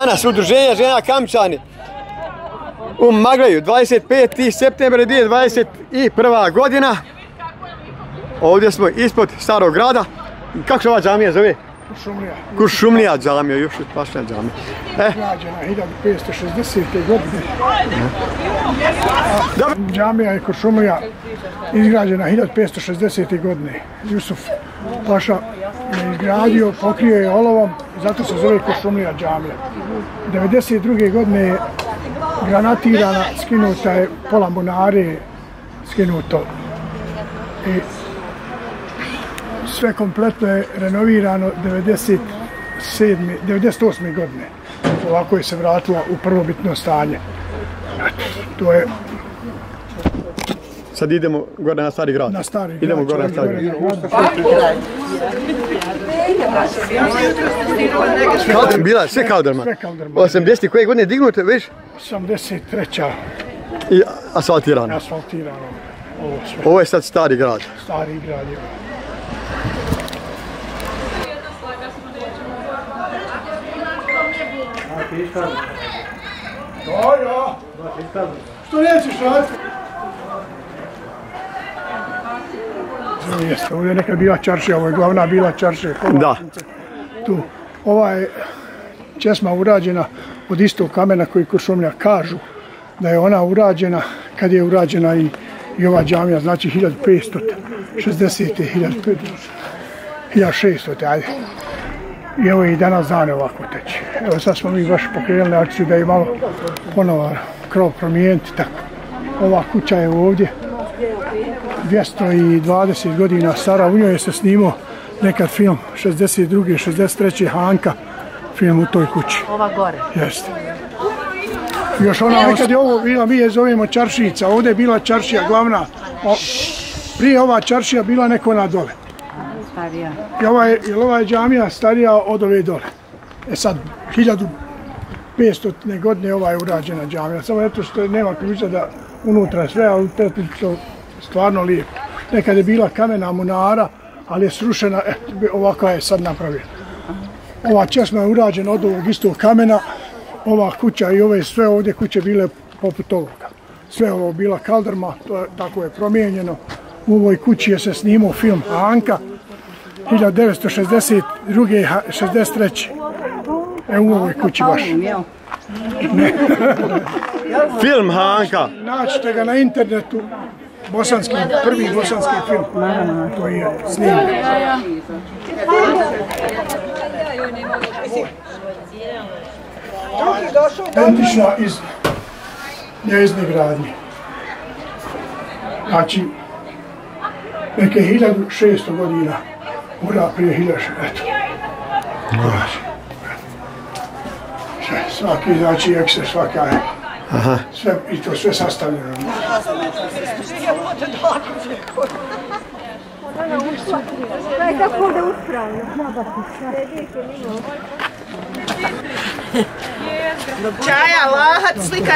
Danas udruženja žena Kamčani u Magleju, 25. septembra 2021. godina. Ovdje smo ispod starog grada. Kako se ova džamija zove? Šumlija. Kuršumlija džamija, još pašna džamija. E, Građena 1560. godine. Džamija je Kuršumlija izgrađena 1560. godine. Jusuf Paša je izgradio, pokrio je olovom, zato se zove Kuršumlija džamija. 92. godine je granatirana, skinuta je pola bunare, skinuto. I sve kompletno je renovirano 97. 98. godine. Ovako je se vratila u prvobitno stanje. To je Sad idemo gore na stari grad. na stari grad. Idemo gore na stari grad. Bila, sve Kalderman. Sve Kalderman. 80. koje godine dignuto, već? 83. I asfaltirano. asfaltirano. Ovo sve. Ovo je sad stari grad. Stari grad je. Ja, ja. Što nećeš raditi? Jeste, ovdje je neka bila čaršija, ovo je glavna bila čaršija. Da. Tu. Ova je česma urađena od istog kamena koji Kuršumlja kažu da je ona urađena kad je urađena i, i ova džamija, znači 1560. 1500, 1600. Ajde. I evo i danas dane ovako teče. Evo sad smo mi baš pokrenuli akciju da je malo ponovo krov promijeniti tako. Ova kuća je ovdje 220 godina stara, u njoj je se snimao nekad film 62. 63. Hanka, film u toj kući. Ova gore. Jeste. Još ona, nekad je ovo bila, mi je zovemo čaršica, ovdje je bila čaršija glavna. O, prije ova čaršija bila neko na dole. Starija. I ova je, jel ova je džamija starija od ove dole. E sad, 1500. godine ova je ovaj urađena džamija. Samo eto što je, nema ključa da unutra sve, ali to stvarno lijepo. Nekad je bila kamena munara, ali je srušena, e, ovakva je sad napravljena. Ova česma je urađena od ovog istog kamena, ova kuća i ove sve ovdje kuće bile poput ovoga. Sve ovo bila kaldrma, to je, tako je promijenjeno. U ovoj kući je se snimao film Anka, 1962. 63. E u ovoj kući baš. Film Hanka. Naćete ga na internetu, bosanski, prvi bosanski film koji je snimljen. Identična iz njezne gradnje. Znači, neke 1600 godina, ura prije 1600, eto. Sve, svaki, znači, ekse, svaka je, sve, i to sve sastavljeno. Kako da uspravno? Čaja, lahat, slika.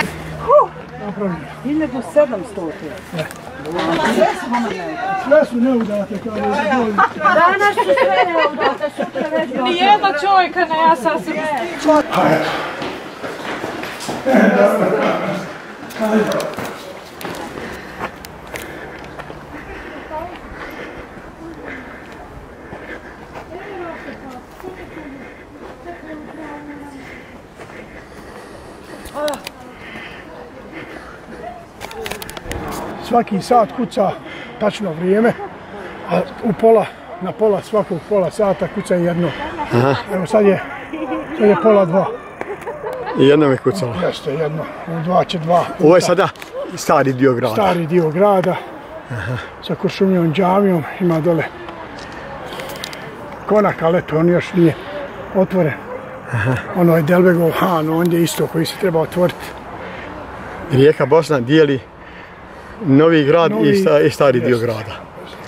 1700. Sve su neudate, kao je dovoljno. Danas su sve neudate, sutra već Nijedna čovjeka ne ja sasvim svaki sat kuca tačno vrijeme, a u pola, na pola svakog pola sata kuca jedno. Evo sad je, sad je pola dva. I jedna me kucala. Jeste jedno, u dva će dva. Ovo je sada stari dio grada. Stari dio grada, sa Kuršumljom džamijom, ima dole konak, ali eto, on još nije otvoren. Ono je Delbegov Han, ondje isto koji se treba otvoriti. Rijeka Bosna dijeli novi grad Novi- i, sta, i stari dio Jeste. grada.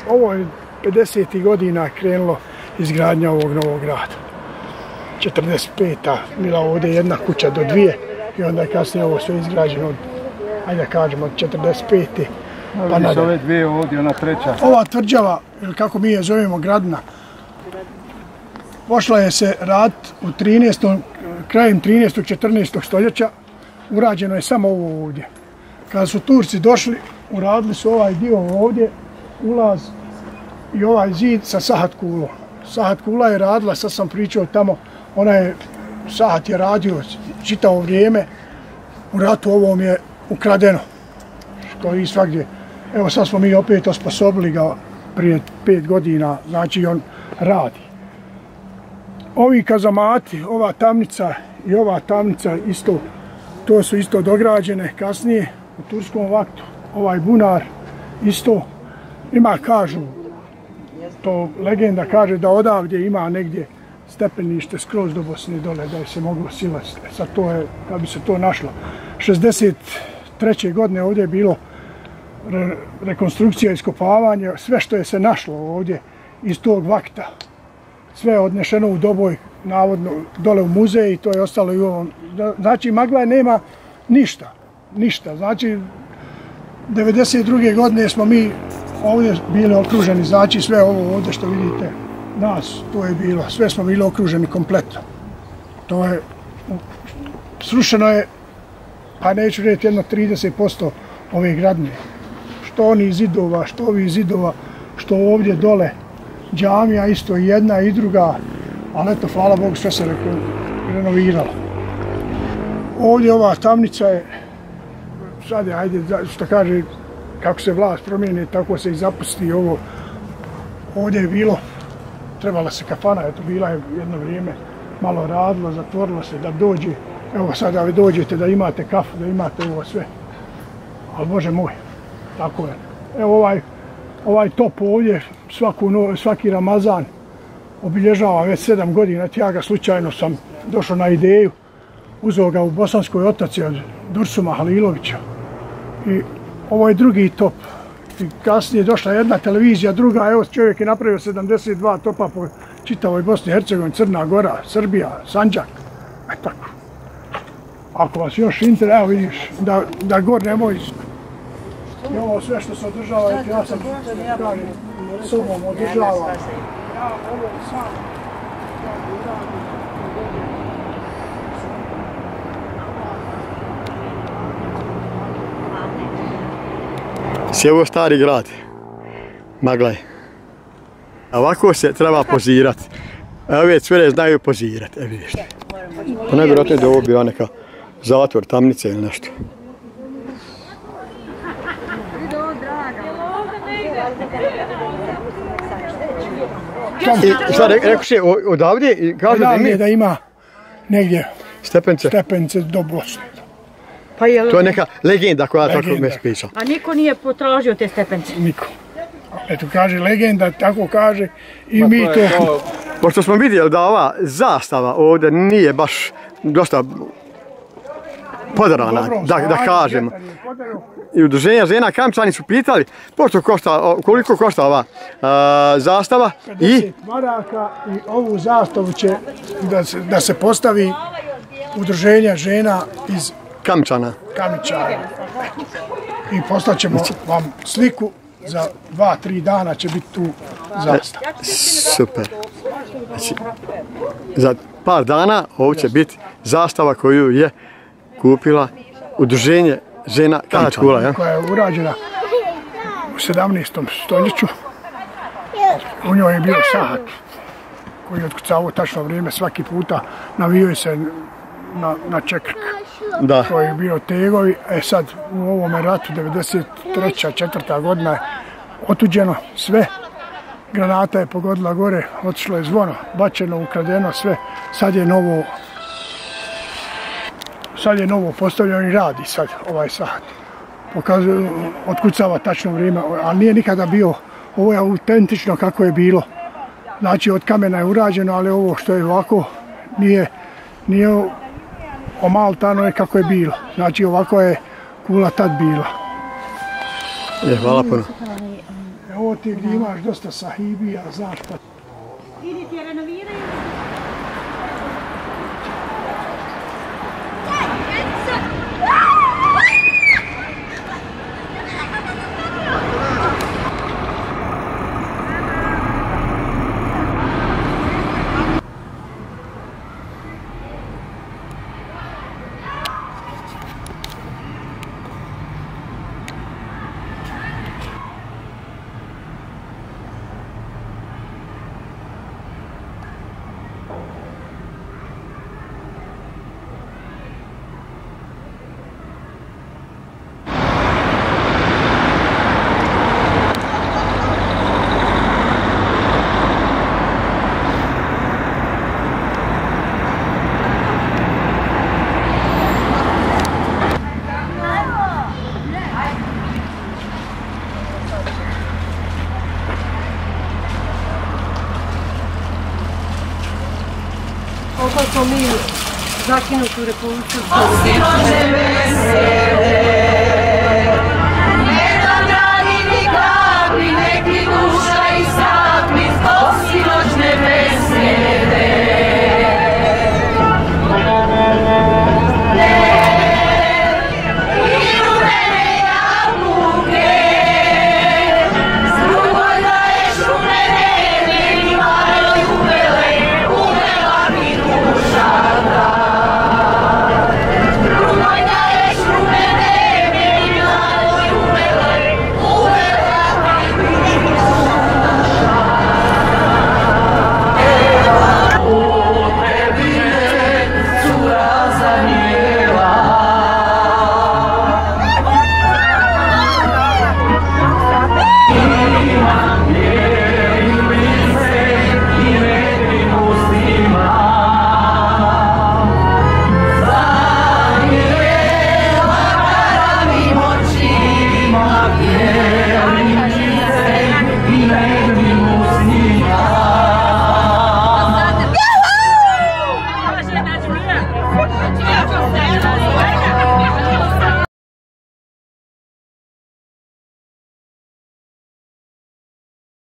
Ovo je 50. godina krenulo izgradnja ovog novog grada. 45. bila ovdje jedna kuća do dvije i onda je kasnije ovo sve izgrađeno od, ajde da kažemo, od 45. Pa nadalje. ove dvije ovdje, ona treća. Ova tvrđava, ili kako mi je zovemo gradna, pošla je se rad u 13. krajem 13. 14. stoljeća urađeno je samo ovo ovdje. Kada su Turci došli, uradili su ovaj dio ovdje, ulaz i ovaj zid sa Sahat Kulom. Sahat Kula je radila, sad sam pričao tamo, ona je, Sahat je radio čitavo vrijeme, u ratu ovom je ukradeno, što i svakdje. Evo sad smo mi opet osposobili ga prije pet godina, znači on radi. Ovi kazamati, ova tamnica i ova tamnica isto, to su isto dograđene kasnije u turskom vaktu. Ovaj bunar isto ima, kažu, to legenda kaže da odavdje ima negdje stepenište skroz do Bosne dole da je se moglo silaziti. E sad to je, da bi se to našlo. 63. godine ovdje je bilo re, rekonstrukcija, iskopavanje, sve što je se našlo ovdje iz tog vakta. Sve je odnešeno u Doboj, navodno, dole u muzej i to je ostalo i u ovom. Znači, Magla nema ništa, ništa. Znači, 92. godine smo mi ovdje bili okruženi, znači sve ovo ovdje što vidite, nas, to je bilo, sve smo bili okruženi kompletno. To je, srušeno je, pa neću reći, jedno 30% ove gradne. Što oni zidova, što ovi zidova, što ovdje dole, džamija isto jedna i druga, ali eto, hvala Bogu, sve se renoviralo. Ovdje ova tamnica je, sad je, ajde, što kaže, kako se vlast promijeni, tako se i zapusti ovo. Ovdje je bilo, trebala se kafana, eto, bila je jedno vrijeme, malo radilo, zatvorilo se da dođe, evo sad, vi dođete da imate kafu, da imate ovo sve. Ali Bože moj, tako je. Evo ovaj, ovaj top ovdje, svaku, svaki Ramazan obilježava već sedam godina, ja ga slučajno sam došao na ideju, uzeo ga u Bosanskoj otaci od Dursuma Halilovića i ovo je drugi top. I kasnije je došla jedna televizija, druga, evo čovjek je napravio 72 topa po čitavoj Bosni i Hercegovini, Crna Gora, Srbija, Sanđak. E tako. Ako vas još inter, evo vidiš, da, da gor nemoj. I ovo sve što se održava, ja sam sobom održava. Ja ovo sam. Si ovo stari grad. Maglaj. Ovako se treba pozirati. Ove cure znaju pozirati. Evo vidiš. Pa najvjerojatnije da ovo bila neka zatvor, tamnice ili nešto. I šta rekao si odavdje? Kaže odavdje da ima negdje stepence, stepence do Bosne. Pa je to je neka legenda koja legenda. tako me priča. A niko nije potražio te stepence? Niko. Eto kaže legenda, tako kaže i pa mi to... to... Pošto smo vidjeli da ova zastava ovdje nije baš dosta podarana, da, da kažem. I udruženja žena Kamčani su pitali pošto košta, koliko košta ova uh, zastava 50 i maraka i ovu zastavu će da se, da se postavi udruženja žena iz Kamčana. Kamčana. I poslaćemo vam sliku za dva, tri dana će biti tu zastav. E, super. Znači, za par dana ovo će biti zastava koju je kupila udruženje žena Kamčkula. Ja? Koja je urađena u 17. stoljeću. U njoj je bio sahat koji je otkucavao tačno vrijeme svaki puta. Navio se na, na čekrk da. koji je bio tegovi. E sad u ovom ratu 93. četvrta godina je otuđeno sve. Granata je pogodila gore, otišlo je zvono, bačeno, ukradeno sve. Sad je novo sad je novo postavljeno i radi sad ovaj sat. Pokazuje, otkucava tačno vrijeme, ali nije nikada bio, ovo je autentično kako je bilo. Znači od kamena je urađeno, ali ovo što je ovako nije, nije omaltano je kako je bilo. Znači ovako je kula tad bila. Je, hvala puno. Evo ti gdje imaš dosta sahibija, znaš pa. Koliko smo mi zakinuti u Republiku Osim može sjede